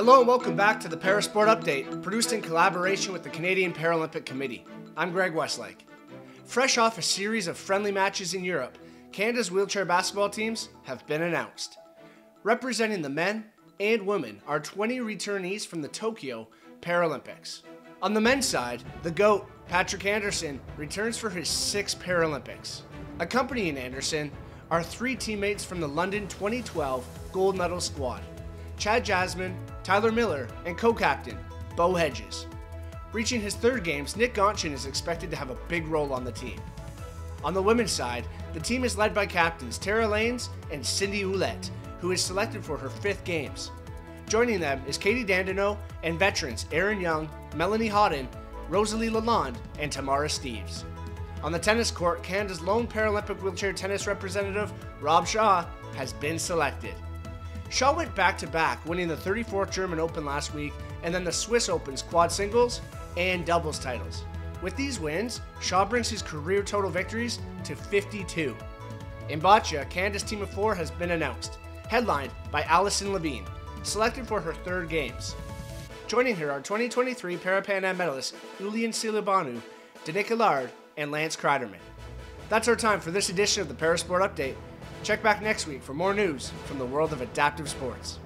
Hello and welcome back to the Parasport Update, produced in collaboration with the Canadian Paralympic Committee. I'm Greg Westlake. Fresh off a series of friendly matches in Europe, Canada's wheelchair basketball teams have been announced. Representing the men and women are 20 returnees from the Tokyo Paralympics. On the men's side, the GOAT, Patrick Anderson, returns for his sixth Paralympics. Accompanying Anderson are three teammates from the London 2012 gold medal squad Chad Jassman, Tyler Miller, and co captain, Bo Hedges. Reaching his third games, Nick Goncin is expected to have a big role on the team. On the women's side, the team is led by captains Tara Llanes and Cindy Ouellet, who is selected for her fifth games. Joining them is Kady Dandeneau and veterans Arinn Young, Melanie Hawtin, Rosalie Lalonde, and Tamara Steeves. On the tennis court, Canada's lone Paralympic wheelchair tennis representative, Rob Shaw, has been selected. Shaw went back to back, winning the 34th German Open last week and then the Swiss Open's quad singles and doubles titles. With these wins, Shaw brings his career total victories to 52. In boccia, Canada's team of four has been announced, headlined by Alison Levine, selected for her third games. Joining her are 2023 Parapan Am medalists Iulian Ciobanu, Danik Allard, and Lance Cryderman. That's our time for this edition of the Parasport Update. Check back next week for more news from the world of adaptive sports.